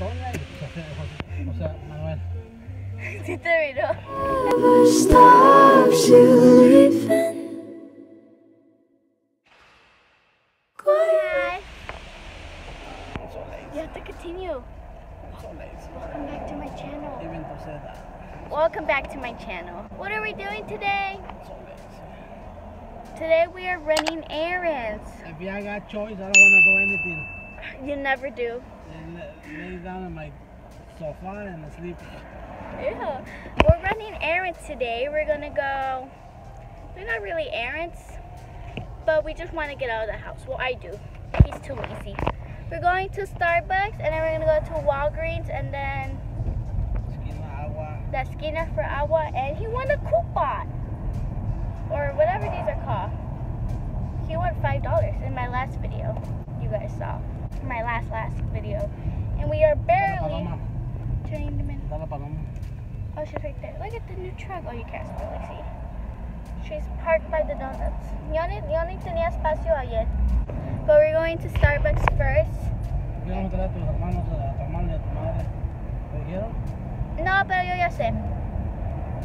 Toña y José, o sea, Manuel. Sí te you have to continue. Welcome back to my channel. Welcome back to my channel. What are we doing today? Today we are running errands. If I got choice, I don't want to do anything. You never do. And lay down on my sofa and sleep. Yeah. We're running errands today. We're gonna go. They're not really errands, but we just want to get out of the house. Well, I do. He's too lazy. We're going to Starbucks and then we're gonna go to Walgreens and then the Esquina for Agua and he won a coupon or whatever these are called. He won five dollars in my last video. You guys saw my last last video, and we are barely turning them in. Oh, she's right there. Look at the new truck. Oh, you can't really see. She's parked by the donuts. Yo ni, yo ni tenía espacio ayer. But we're going to Starbucks first. Voy a meter a tus hermanos, a tu hermano y a tu madre. ¿Te dijeron? No, pero yo ya sé.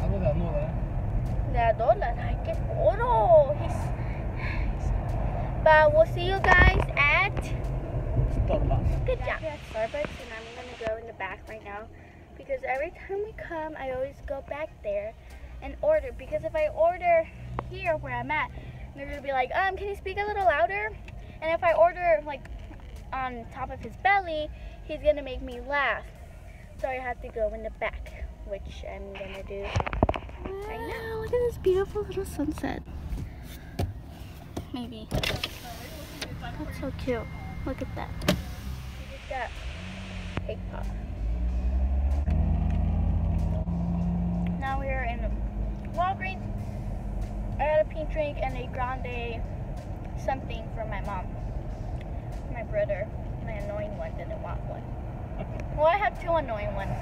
Algo de anuda, ¿eh? De a dólar. Ay, qué oro. He's... But we'll see you guys at... Good job. We're at Starbucks and I'm gonna go in the back right now because every time we come, I always go back there and order because if I order here where I'm at, they're gonna be like, um, can you speak a little louder? And if I order like on top of his belly, he's gonna make me laugh. So I have to go in the back, which I'm gonna do right now. Look at this beautiful little sunset. Maybe. That's so cute. Look at that. Look at that. Cake pop. Now we are in Walgreens. I got a pink drink and a grande something for my mom. My brother, my annoying one, didn't want one. Well, I have two annoying ones.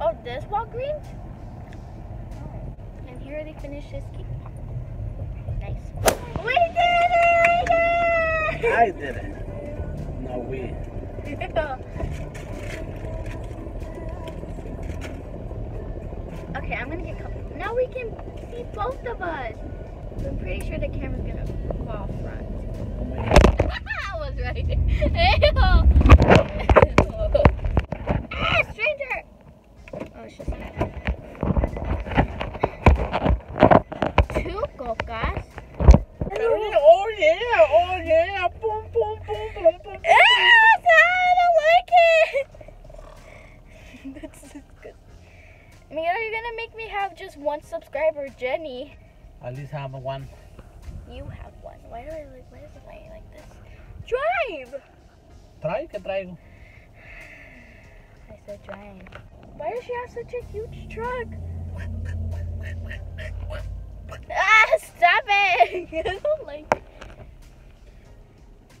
Oh, this Walgreens? Oh. And here they finish this cake pop. Nice. We did it! I did it. No, we. okay, I'm gonna get comfortable. Now we can see both of us. I'm pretty sure the camera's gonna fall front. Oh. I was right. Ew. ah, stranger! Oh, it's just two cocas. Oh yeah, oh yeah, boom, boom, boom, boom, boom. Ew, I don't like it. That's just good. Miguel, you're gonna make me have just one Jenny. At least have one. You have one. Why do I like? Why is it laying like this? Drive. Trae, ¿qué traigo? I said drive. Why does she have such a huge truck? ah, stop it! I don't like it.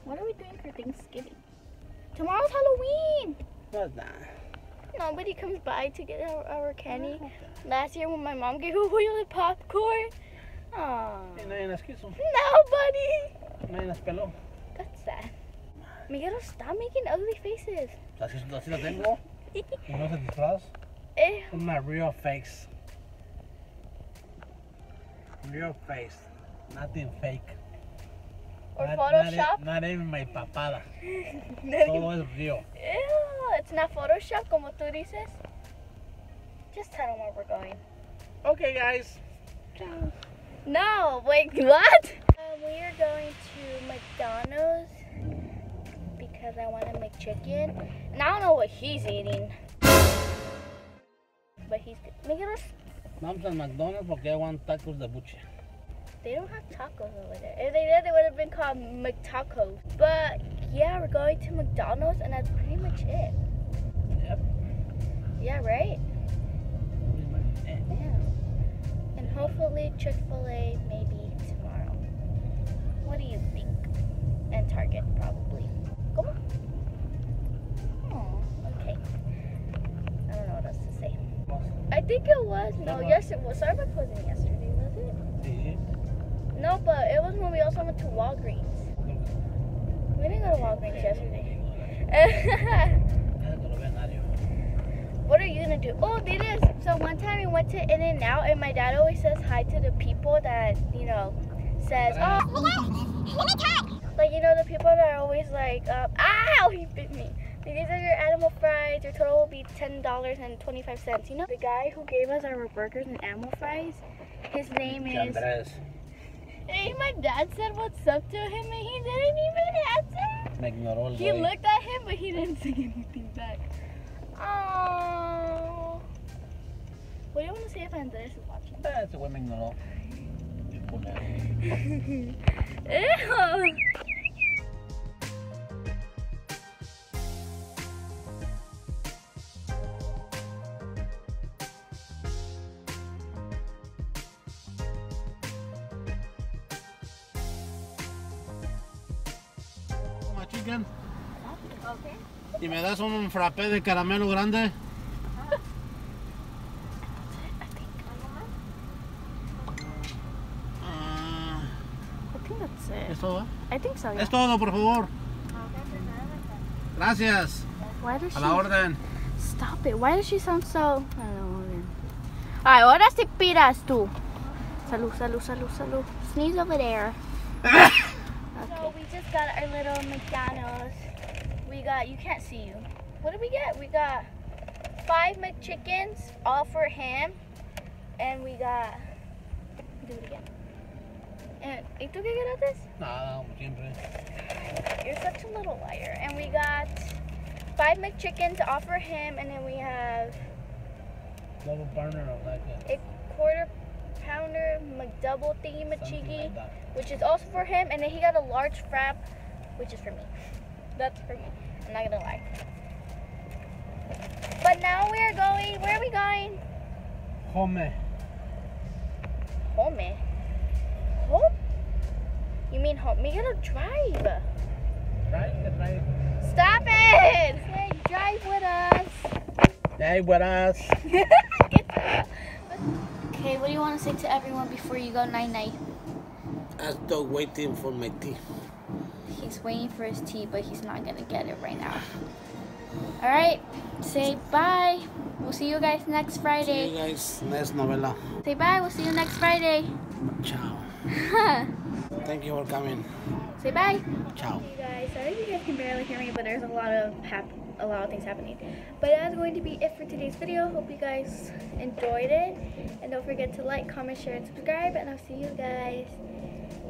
What are we doing for Thanksgiving? Tomorrow's Halloween. What's that? Nobody comes by to get our, our candy. Last year when my mom gave away the popcorn. Y nadie las quiso. nobody. Nadie las peló. That's sad. Miguel, stop making ugly faces. Así, así la tengo. No se disfraz. Eh, my real face. Real face. Nothing fake. or Not- not Photoshop. Not, even my papada. Todo es real. Ew, it's not Photoshop como tú dices. Just tell them where we're going. Okay, guys. No, wait, what? Um, we are going to McDonald's because I want to make chicken. And I don't know what he's eating. But he's Miguel, Vamos al McDonald's porque I want tacos de buche. they don't have tacos over there. If they did, they would have been called McTacos. But yeah, we're going to McDonald's and that's pretty much it. Yep. Yeah, right? Yeah. And hopefully Chick fil A maybe tomorrow. What do you think? And Target probably. Come on. Oh, okay. I don't know what else to say. I think it was. No, yes, it was. Starbucks wasn't yesterday, was it? No, but it was when we also went to Walgreens. We didn't go to Walgreens yesterday. Eso lo ve nadie. what are you gonna do? Oh, it is. So one time we went to In and Out, and my dad always says hi to the people that you know says, oh, like you know the people that are always like, um, ow, he bit me. Like, These are your animal fries. Your total will be ten dollars and twenty five cents. You know the guy who gave us our burgers and animal fries. His name is. Hey, my dad said what's up to him, and he didn't even answer. Me ignoró el He güey. looked at him, but he didn't say anything back. Oh. What do you want to say if Andres is watching? Eh, me ignoró. Bien culero. Ew. Okay. Y me das un frappé de caramelo grande. Ah. ¿Es todo? I think so. Es todo, por favor. Gracias. A la orden. stop it? Why does she sound so? Know. Ay, ahora sí piras tú. Salud, salud, salud, salud. Sneeze over there. So we just got our little McDonald's. We got, you can't see you. What did we get? We got five McChickens, all for him. And we got, do it again. And, ¿y tú qué quedaste? Nada, como siempre. You're such a little liar. And we got five McChickens, all for him. And then we have Double burner of like a, a quarter pounder McDouble thingy machiggy. like which is also for him, and then he got a large frap, which is for me. That's for me. I'm not gonna lie. But now we are going. Where are we going? Home. Home. Home? You mean home? We gotta drive. That's right. Stop it! Hey, drive with us. Hey, buenas. okay, what do you want to say to everyone before you go night night? I'm still waiting for my tea. He's waiting for his tea, but he's not gonna get it right now. All right, say bye. We'll see you guys next Friday. See Friday. you guys next novela. Say bye. We'll see you next Friday. Ciao. Thank you for coming. Say bye. Ciao. Hey guys, sorry you guys can barely hear me, but there's a lot of hap- a lot of things happening. But that's going to be it for today's video. Hope you guys enjoyed it, and don't forget to like, comment, share, and subscribe. And I'll see you guys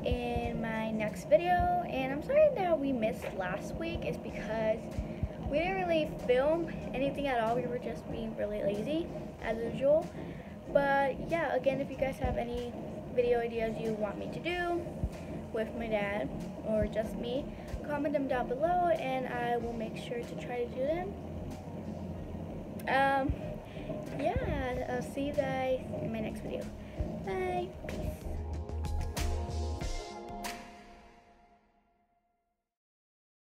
in my next video. And I'm sorry that we missed last week. It's because we didn't really film anything at all. We were just being really lazy, as usual. But yeah, again, if you guys have any video ideas you want me to do with my dad or just me, comment them down below and I will make sure to try to do them. Um, yeah, I'll see you guys in my next video. Bye. Peace.